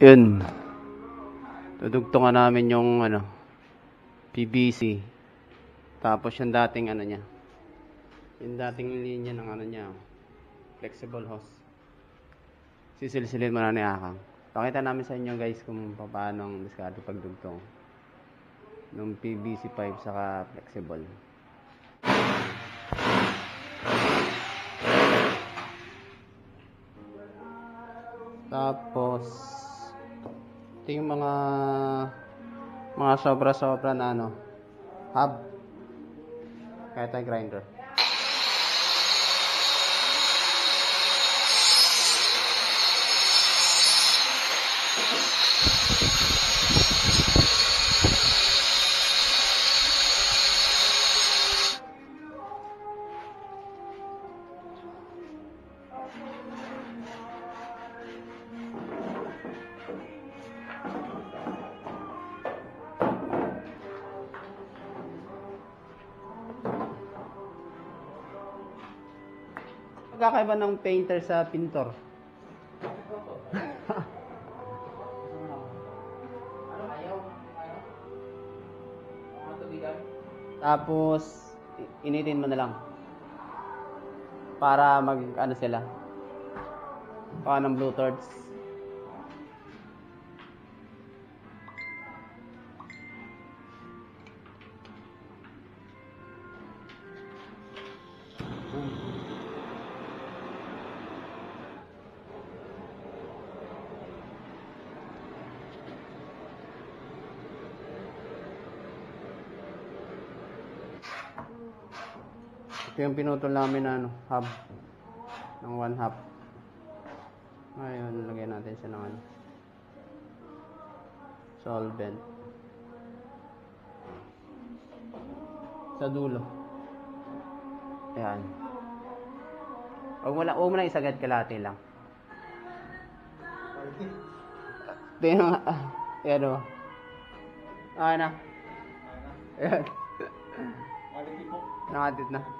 Yun. Tudugtungan namin yung ano, PVC. Tapos yung dating ano niya. Yung dating linya ng ano niya. Flexible hose. Sisilsilin mo na ni Akang. Pakita namin sa inyo guys kung paano ang diskarte pagdugtong. Nung PVC pipe saka flexible. Tapos, ito yung mga mga sobra-sobra na ano, hub. Kahit ay grinder. Pagkakaiba ng painter sa pintor. Tapos, initin mo na lang. Para mag, ano sila. Baka ng Bluetooth. Ito yung pinutol namin na ano, hub. Ng one half. Ngayon, lagyan natin siya ng ano. Solvent. Sa dulo. Ayan. Huwag mo lang, huwag mo lang isagad kalate lang. Ito yung, ah, ayan o. Ah, na. Ayan. Nakatit na.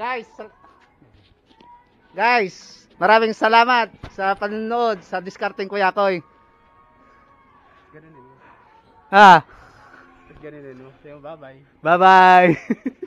Guys, guys, maraming salamat sa panonood sa Discarding Kuya Koy. Ganun din. Ha, Ganun din bye-bye. bye-bye.